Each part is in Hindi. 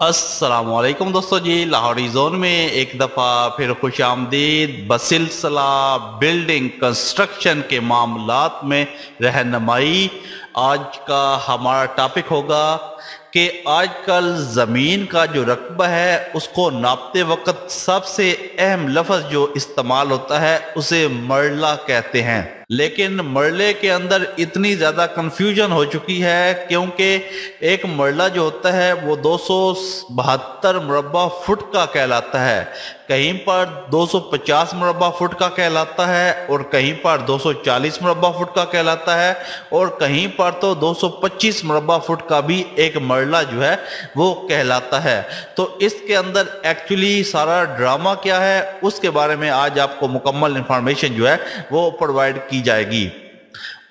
असलम दोस्तों जी, लाहौरी जोन में एक दफ़ा फिर खुश आमदीद बसिलसिला बिल्डिंग कंस्ट्रक्शन के मामलात में रहनमाई। आज का हमारा टॉपिक होगा कि आजकल ज़मीन का जो रकबा है, उसको नापते वक्त सबसे अहम लफ्ज़ जो इस्तेमाल होता है, उसे मरला कहते हैं। लेकिन मरले के अंदर इतनी ज़्यादा कंफ्यूजन हो चुकी है, क्योंकि एक मरला जो होता है, वो दो मुरबा फुट का कहलाता है। कहीं पर 250 मुरबा फुट का कहलाता है और कहीं पर 240 मुरबा फुट का कहलाता है, और कहीं पर तो 225 मुरबा फुट का भी एक मरला जो है, वो कहलाता है। तो इसके अंदर एक्चुअली सारा ड्रामा क्या है, उसके बारे में आज आपको मुकम्मल इंफॉर्मेशन जो है, वो प्रोवाइड की जाएगी।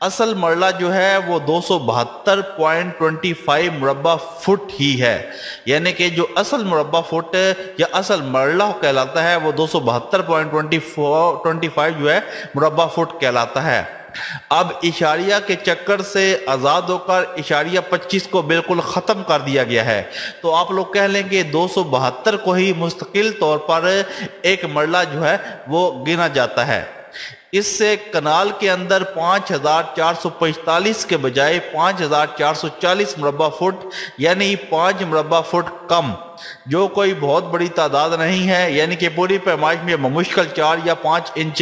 असल मरला जो है, वो दो सौ बहत्तर पॉइंट ट्वेंटी फाइव मुरबा फुट ही है। यानी कि जो असल मुरबा फुट या असल मरला कहलाता है, वो दो सौ बहत्तर point twenty four, twenty five जो है मुरबा फुट कहलाता है। अब इशारिया के चक्कर से आज़ाद होकर इशारिया 25 को बिल्कुल ख़त्म कर दिया गया है। तो आप लोग कह लेंगे दो सौ बहत्तर को ही मुस्तकिल तौर पर एक मरला जो है, वो गिना जाता है। इससे कनाल के अंदर पाँच हज़ार चार सौ पैंतालीस के बजाय पाँच हज़ार चार सौ चालीस मुरबा फुट, यानी पाँच मुरबा फुट कम, जो कोई बहुत बड़ी तादाद नहीं है, यानी कि पूरी पैमाइश में मुश्किल चार या पाँच इंच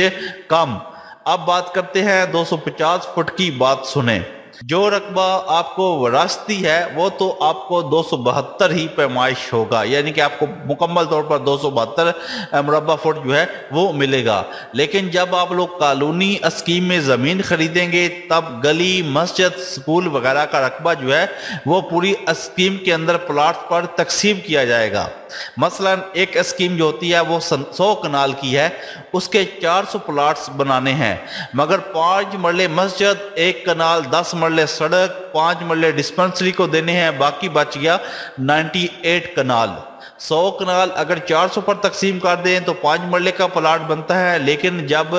कम। अब बात करते हैं 250 फुट की बात सुने। जो रकबा आपको वरासती है, वो तो आपको दो सौ बहत्तर ही पैमाइश होगा। यानी कि आपको मुकम्मल तौर पर दो सौ बहत्तर मुरबा फुट जो है, वो मिलेगा। लेकिन जब आप लोग कॉलोनी स्कीम में ज़मीन खरीदेंगे, तब गली, मस्जिद, स्कूल वगैरह का रकबा जो है, वो पूरी स्कीम के अंदर प्लाट पर तकसीम किया जाएगा। मसलन एक स्कीम जो होती है, वो सौ कनाल की है। उसके 400 प्लाट्स बनाने हैं। मगर पाँच मरले मस्जिद, एक कनाल, दस मरले सड़क, पाँच मरले डिस्पेंसरी को देने हैं, बाकी बच गया 98 कनाल। सौ कनाल अगर 400 पर तकसीम कर दें तो पाँच मरले का प्लाट बनता है, लेकिन जब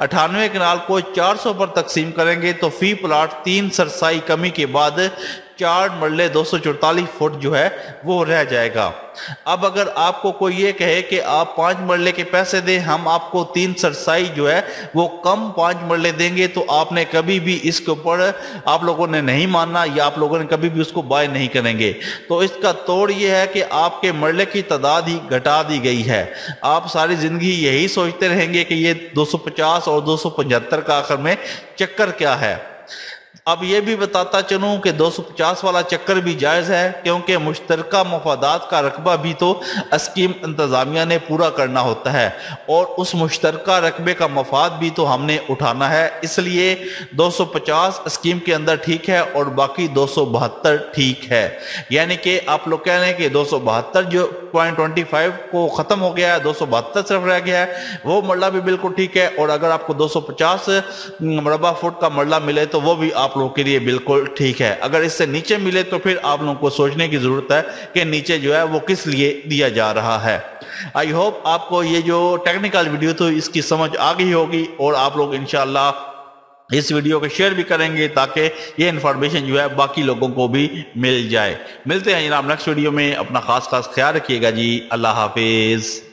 अठानवे कनाल को 400 पर तकसीम करेंगे तो फ़ी प्लाट तीन सरसाई कमी के बाद चार मरले दो फुट जो है वो रह जाएगा। अब अगर आपको कोई ये कहे कि आप पाँच मरले के पैसे दें, हम आपको तीन सरसाई जो है वो कम पाँच मरले देंगे तो आपने कभी भी इसके ऊपर आप लोगों ने नहीं मानना या आप लोगों ने कभी भी उसको बाय नहीं करेंगे। तो इसका तोड़ ये है कि आपके मरले की तादाद ही घटा दी गई है। आप सारी ज़िंदगी यही सोचते रहेंगे कि ये 250 और 275 का आखिर में चक्कर क्या है? अब ये भी बताता चलूँ कि 250 वाला चक्कर भी जायज़ है, क्योंकि मुश्तर मफादात का रकबा भी तो स्कीम इंतज़ामिया ने पूरा करना होता है और उस मुश्तर रकबे का मफाद भी तो हमने उठाना है। इसलिए 250 स्कीम के अंदर ठीक है और बाकी दो ठीक है। यानी कि आप लोग कह रहे हैं कि दो जो पॉइंट ट्वेंटी फाइव को ख़त्म हो गया है, दो सौ बहत्तर सिर्फ़ रह गया है। वो मरला भी बिल्कुल ठीक है, और अगर आपको दो सौ पचास मरबा फुट का मरला मिले तो वो भी आप लोगों के लिए बिल्कुल ठीक है। अगर इससे नीचे मिले तो फिर आप लोगों को सोचने की ज़रूरत है कि नीचे जो है वो किस लिए दिया जा रहा है। आई होप आपको ये जो टेक्निकल वीडियो थी, इसकी समझ आ गई होगी, और आप लोग इनशाला इस वीडियो को शेयर भी करेंगे ताकि ये इन्फॉर्मेशन जो है बाकी लोगों को भी मिल जाए। मिलते हैं जनाब नेक्स्ट वीडियो में। अपना खास खास ख्याल रखिएगा जी। अल्लाह हाफिज़।